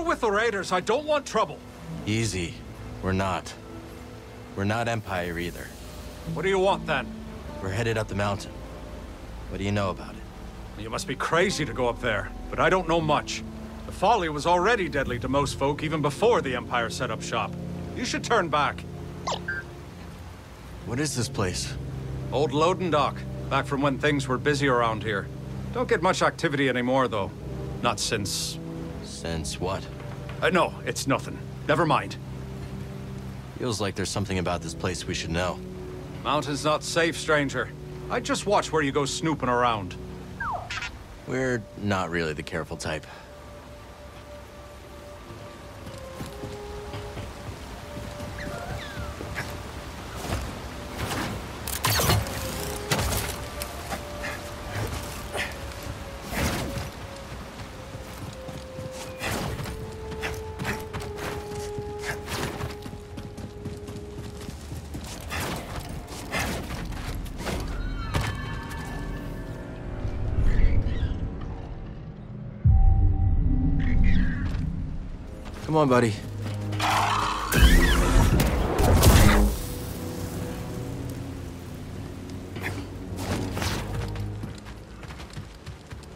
You're with the Raiders, I don't want trouble. Easy. We're not. We're not Empire either. What do you want, then? We're headed up the mountain. What do you know about it? You must be crazy to go up there, but I don't know much. The folly was already deadly to most folk even before the Empire set up shop. You should turn back. What is this place? Old loading dock, back from when things were busy around here. Don't get much activity anymore, though. Not since... Since what? Uh, no, it's nothing. Never mind. Feels like there's something about this place we should know. Mountain's not safe, stranger. I'd just watch where you go snooping around. We're not really the careful type. Come on, buddy.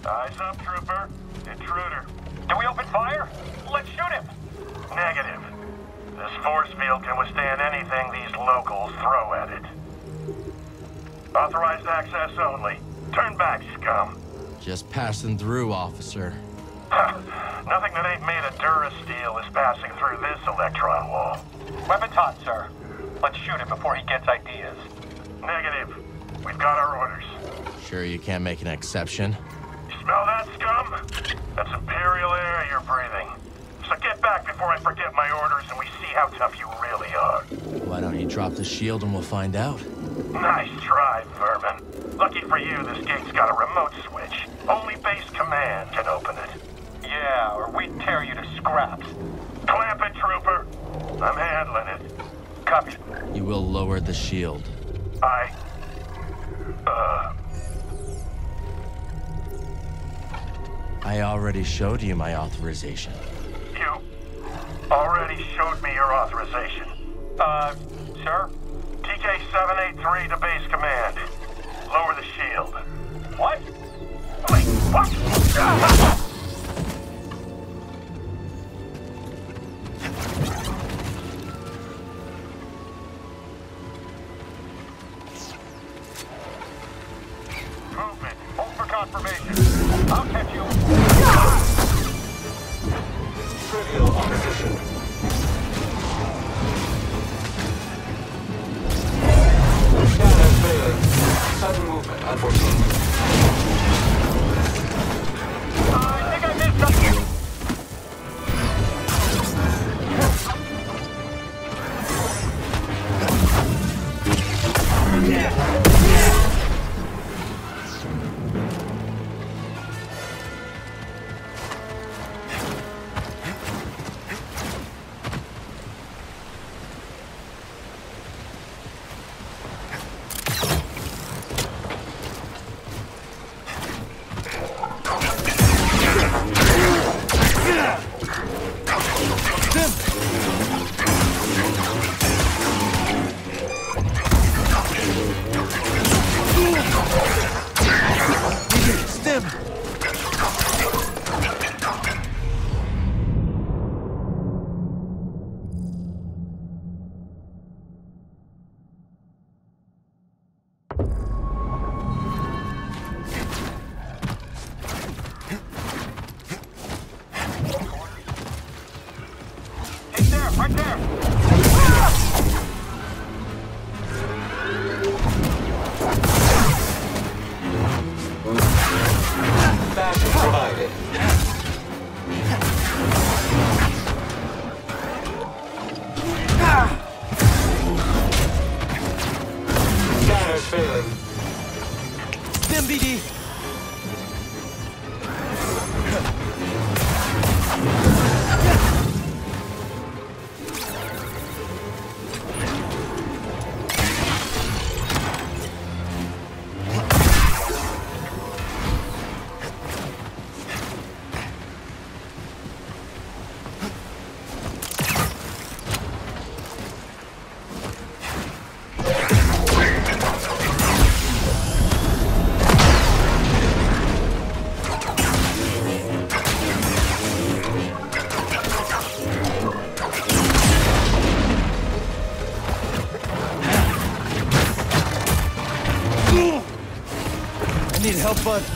Eyes up, trooper. Intruder. Do we open fire? Let's shoot him. Negative. This force field can withstand anything these locals throw at it. Authorized access only. Turn back, scum. Just passing through, officer. Nothing that ain't made of Durasteel is passing through this electron wall. Weapons hot, sir. Let's shoot him before he gets ideas. Negative. We've got our orders. Sure you can't make an exception? Smell that, scum? That's Imperial air you're breathing. So get back before I forget my orders and we see how tough you really are. Why don't you drop the shield and we'll find out? Showed you my authorization. but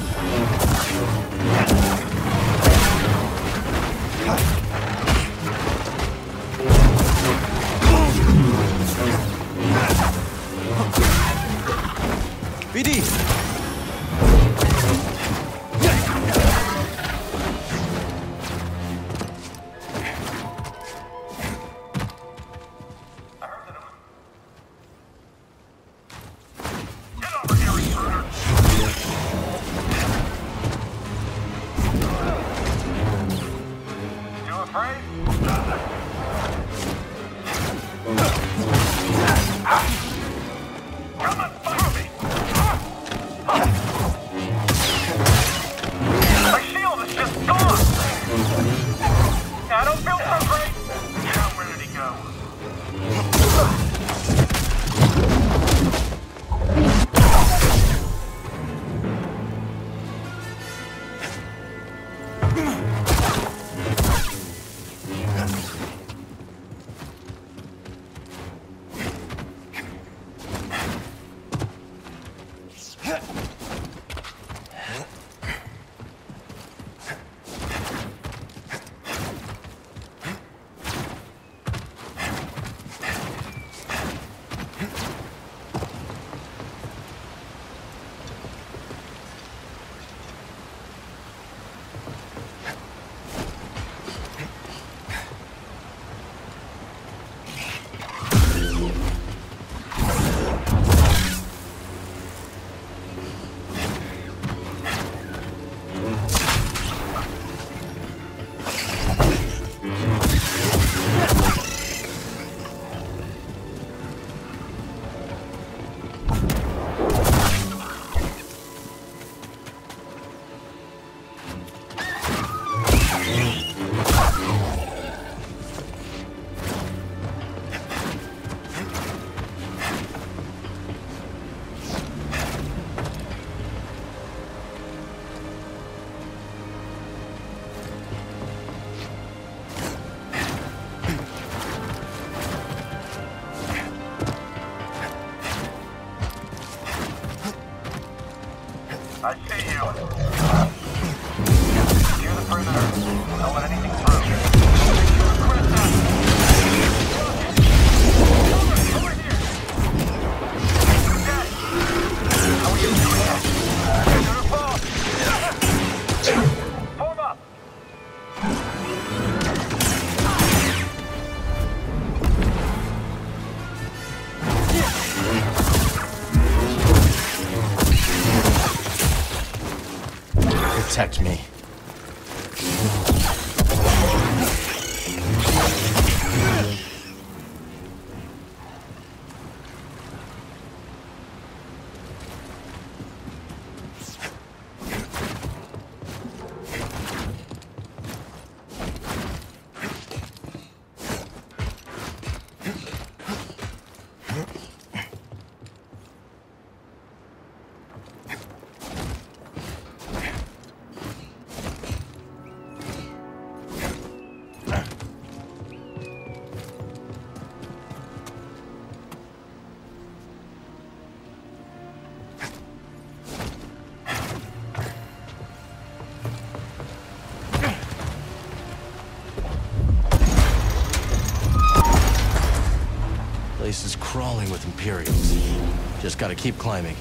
crawling with Imperials. Just gotta keep climbing.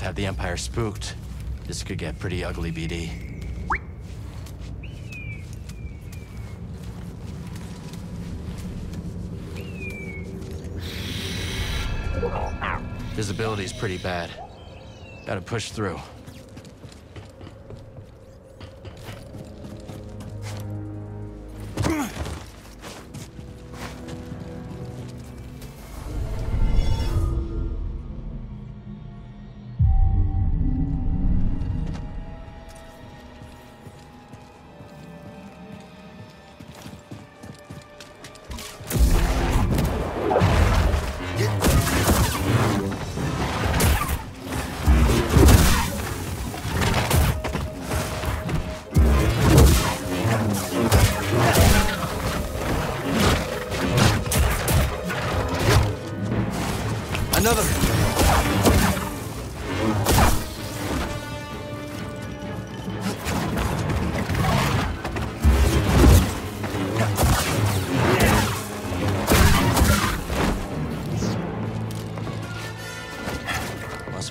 Have the Empire spooked. This could get pretty ugly, BD. Visibility's pretty bad. Gotta push through.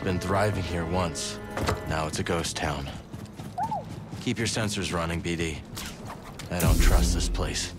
Been thriving here once. Now it's a ghost town. Keep your sensors running, BD. I don't trust this place.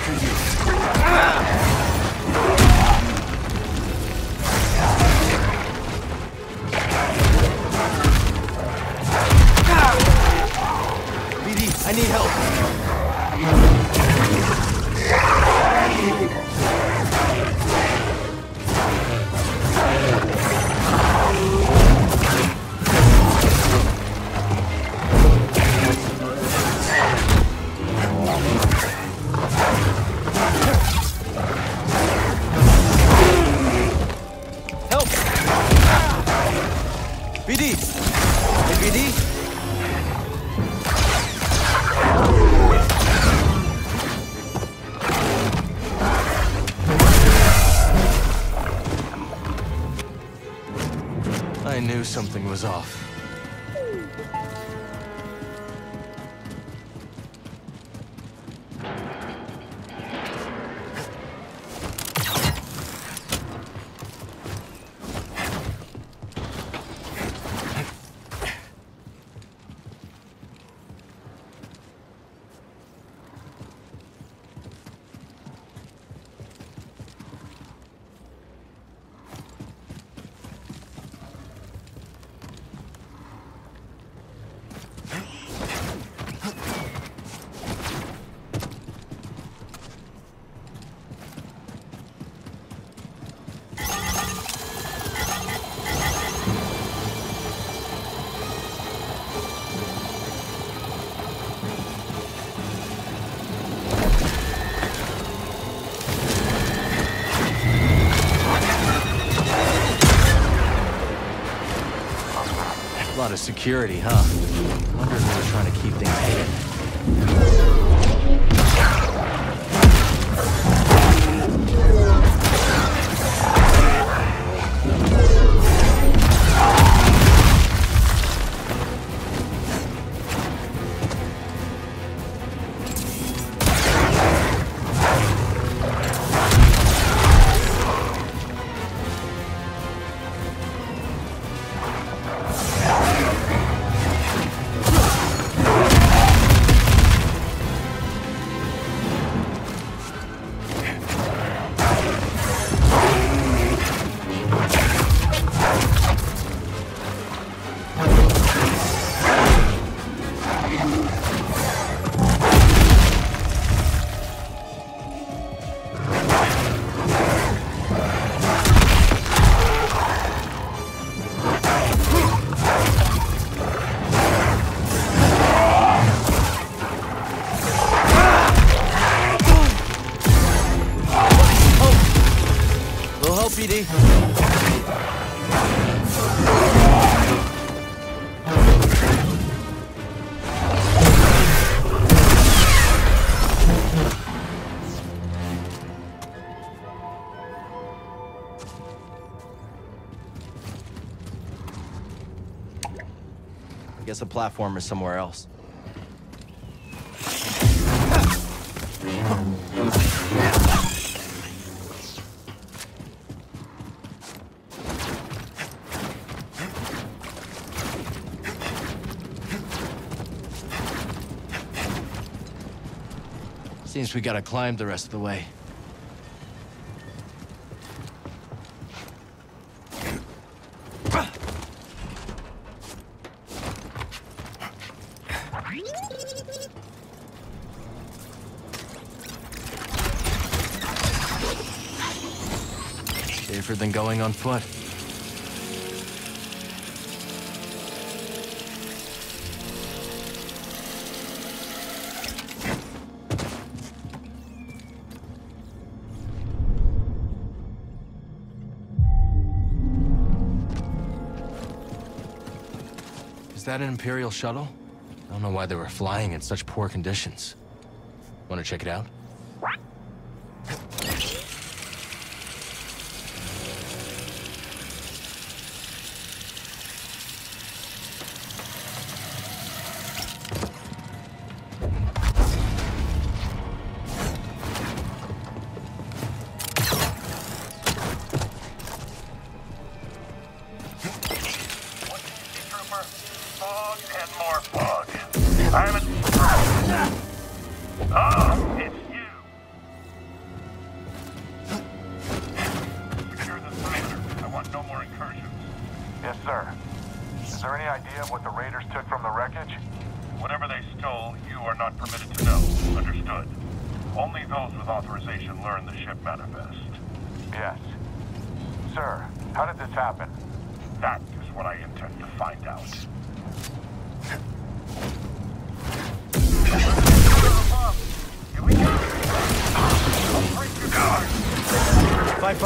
After you. BD, I need help. Help! I knew something was off. Lot of security, huh? Wonder if they were trying to keep things hidden. The platform is somewhere else. Seems we gotta climb the rest of the way. going on foot. Is that an Imperial shuttle? I don't know why they were flying in such poor conditions. Want to check it out? I'm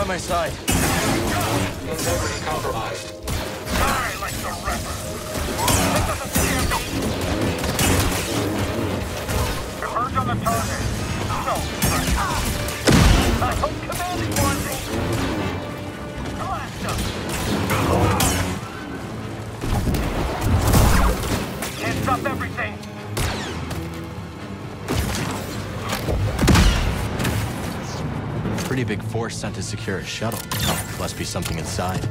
by my side. we're sent to secure a shuttle. Must be something inside.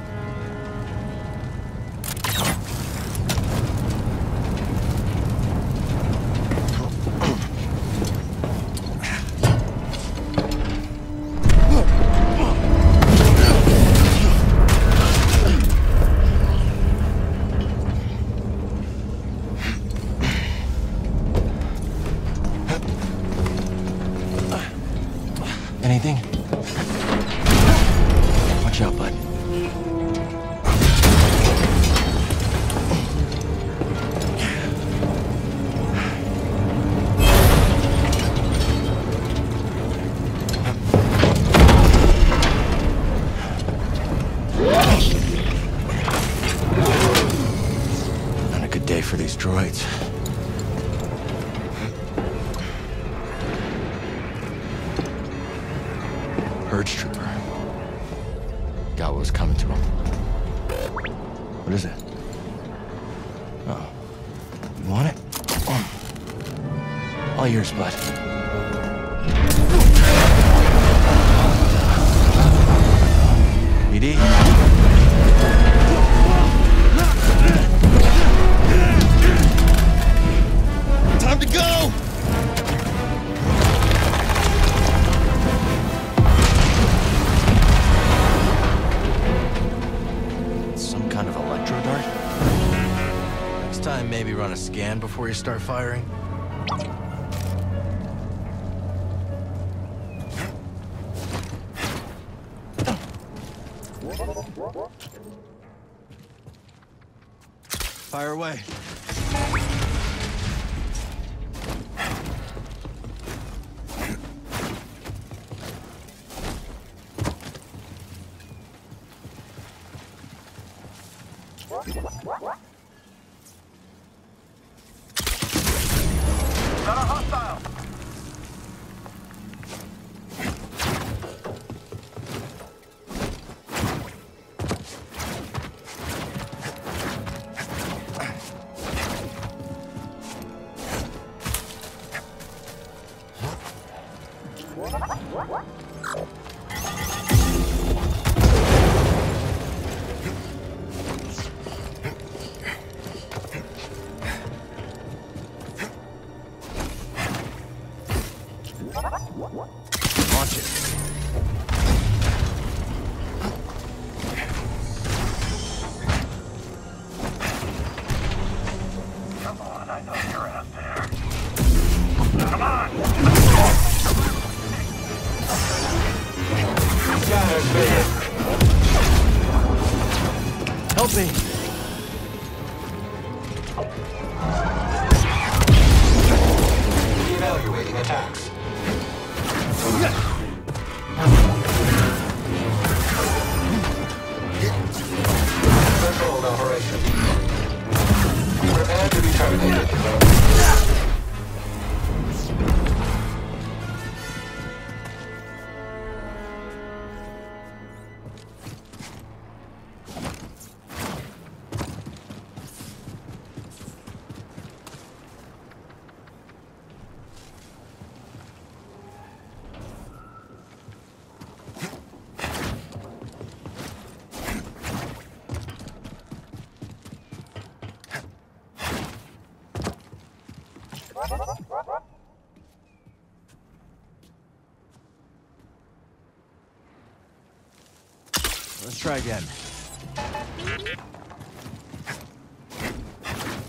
Anything? ears. BD? Time to go! Some kind of electro dart? Next time, maybe run a scan before you start firing. our way. What? Let's try again.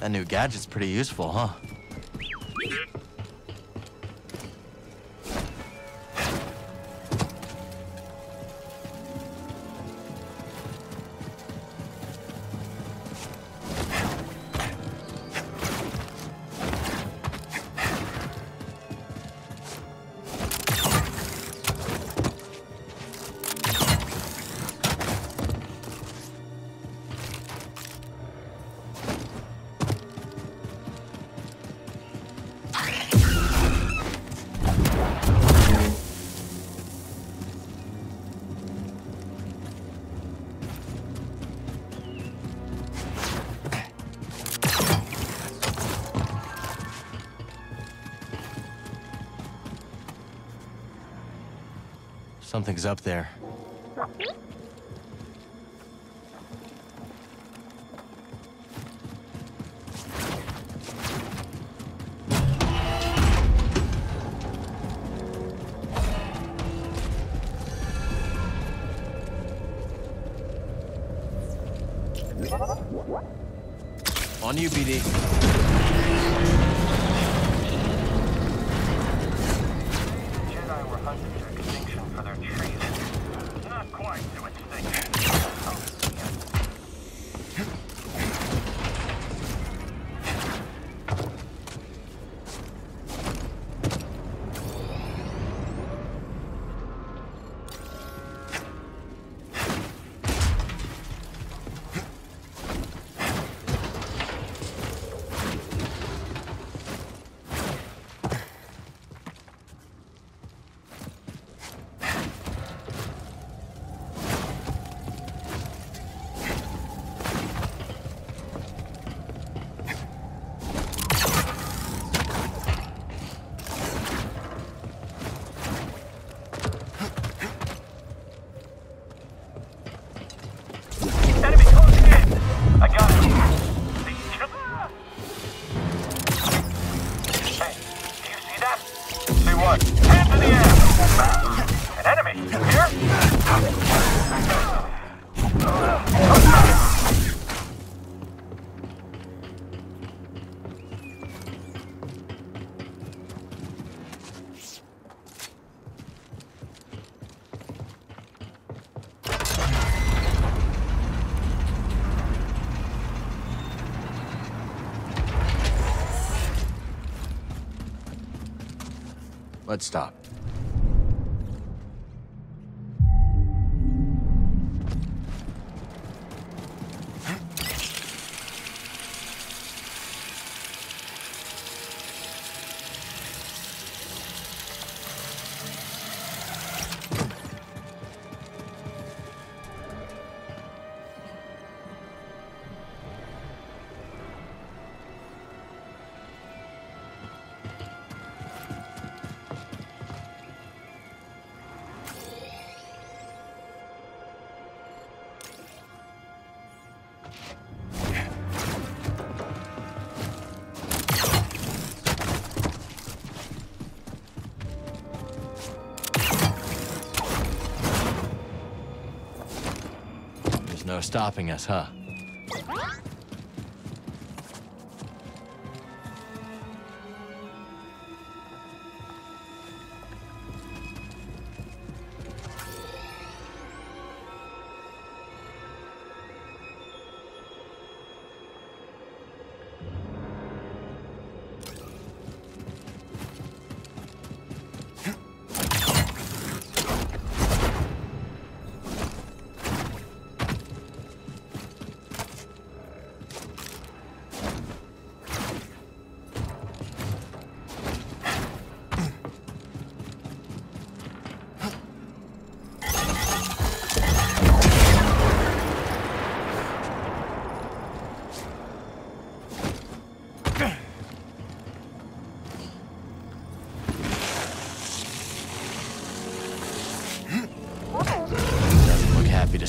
That new gadget's pretty useful, huh? Something's up there. On you, BD. Let's stop. stopping us, huh?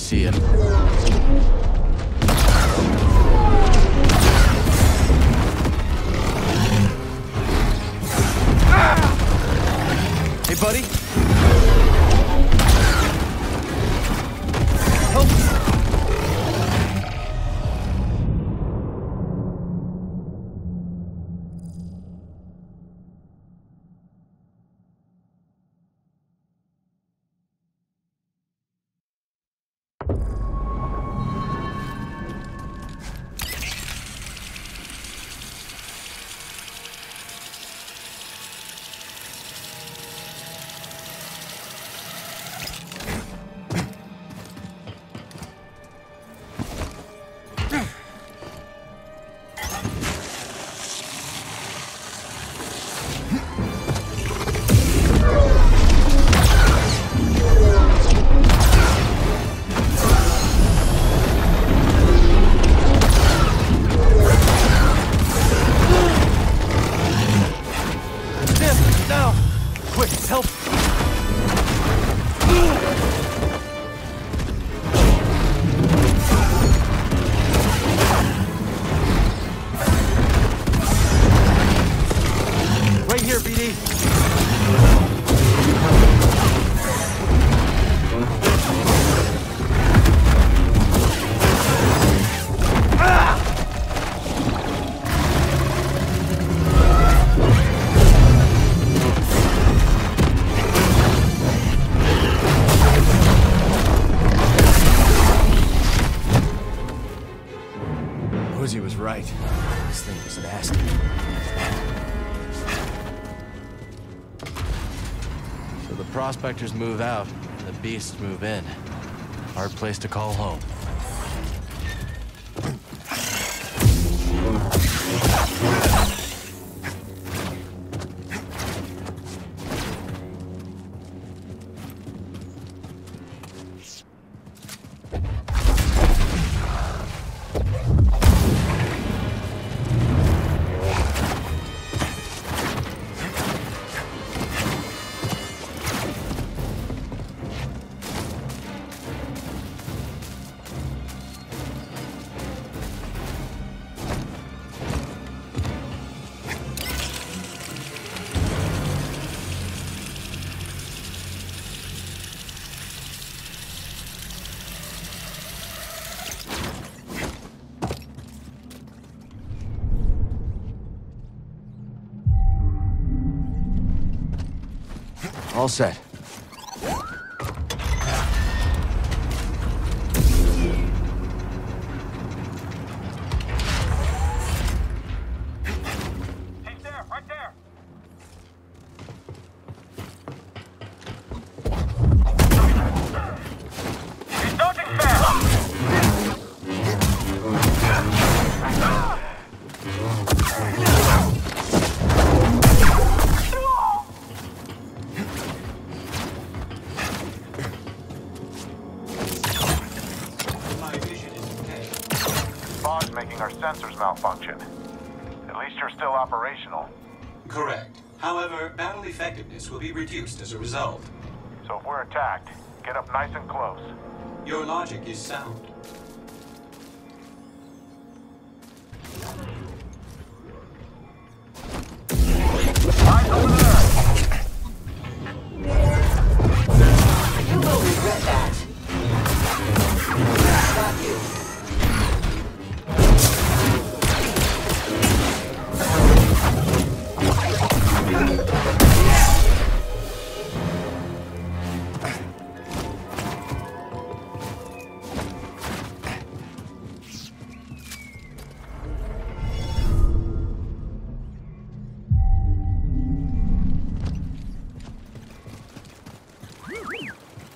cierto. Help! Move out, the beasts move in. Hard place to call home. All set.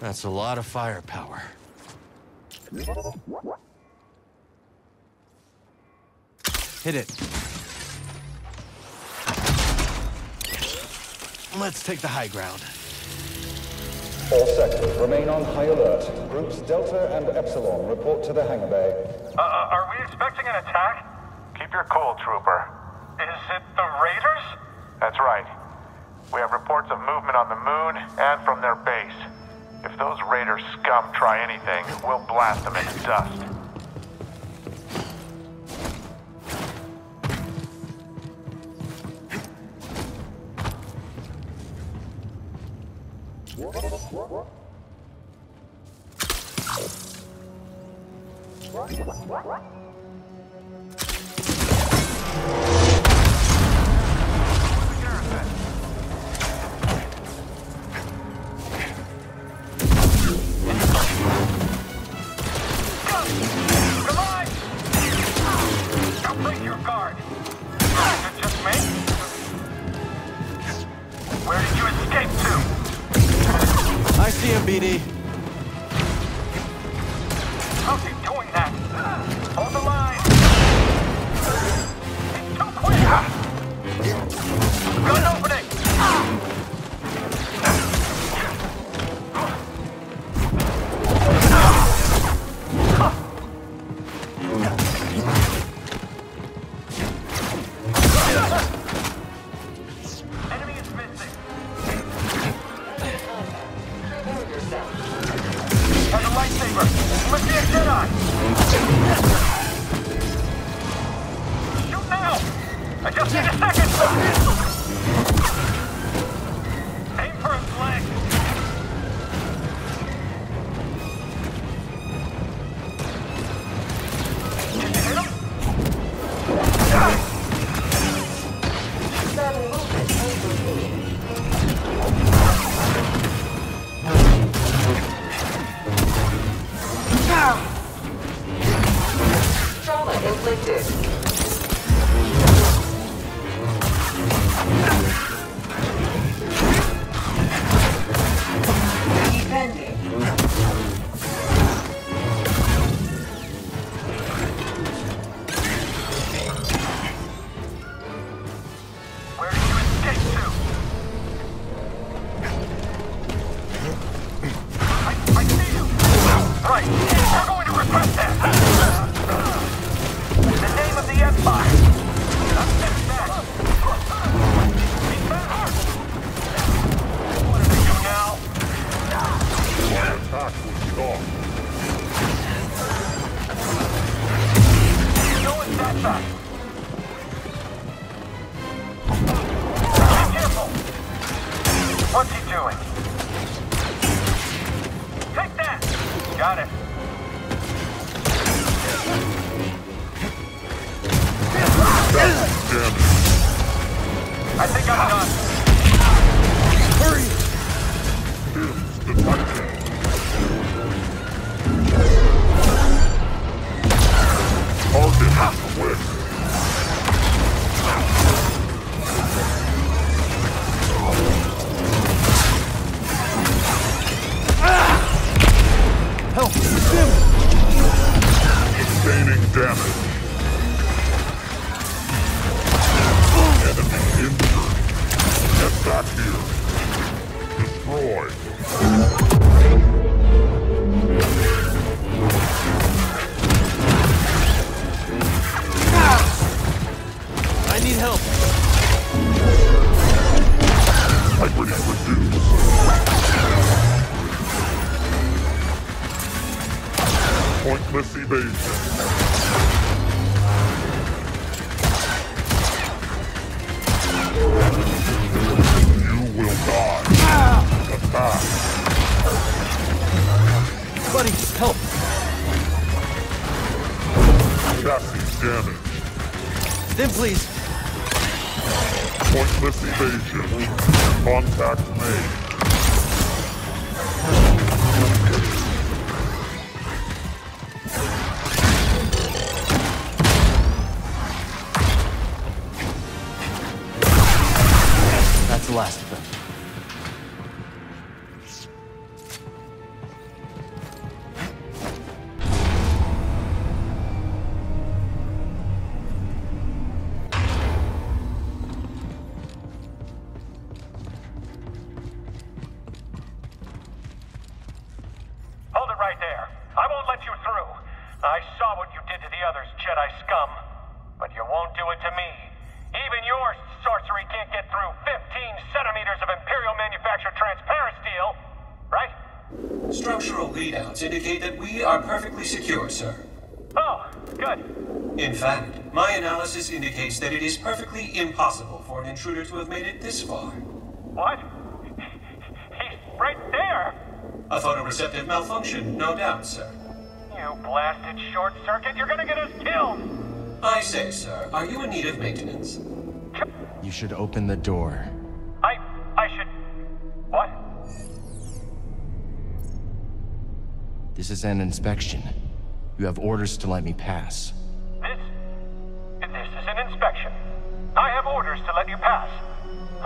That's a lot of firepower. Hit it. Let's take the high ground. All sectors remain on high alert. Groups Delta and Epsilon report to the hangar bay. Uh, uh, are we expecting an attack? Keep your cool, Trooper. Is it the Raiders? That's right. We have reports of movement on the moon and from their base. If those Raider scum try anything, we'll blast them into dust. Pointless evasion. Contact made. That's the last of them. That it is perfectly impossible for an intruder to have made it this far. What? He's right there! A photoreceptive malfunction, no doubt, sir. You blasted short circuit, you're gonna get us killed! I say, sir, are you in need of maintenance? You should open the door. I. I should. What? This is an inspection. You have orders to let me pass.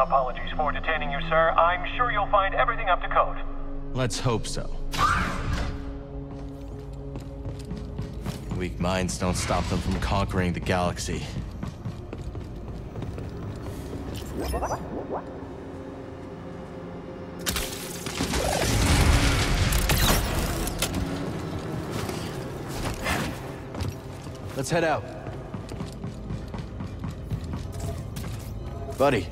Apologies for detaining you, sir. I'm sure you'll find everything up to code. Let's hope so. Weak minds don't stop them from conquering the galaxy. Let's head out. Buddy.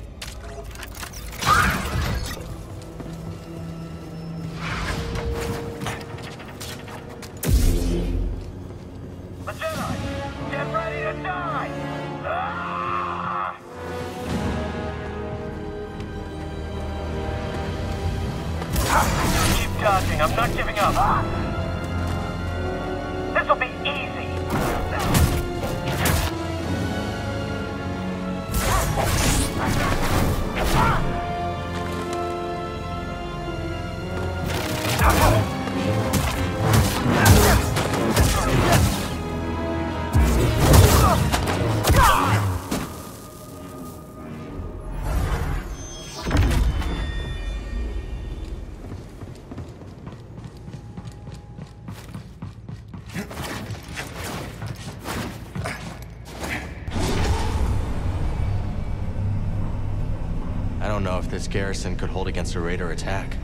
Don't know if this garrison could hold against a raider attack.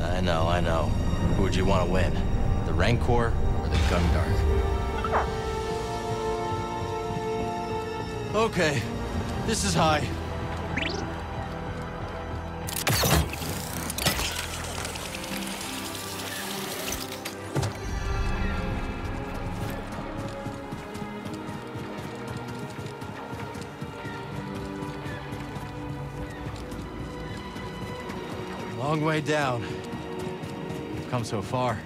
I know, I know. Who would you want to win? The Rancor or the Gundark? Okay, this is high. Long way down. Come so far.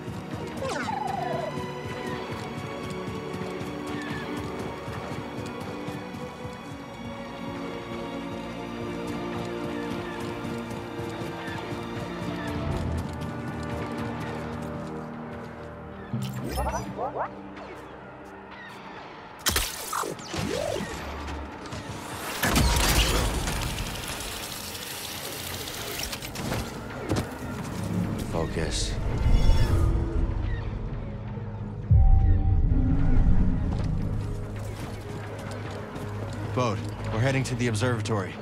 To the observatory.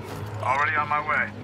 Already on my way.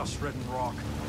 Dust-ridden rock.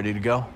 Ready to go?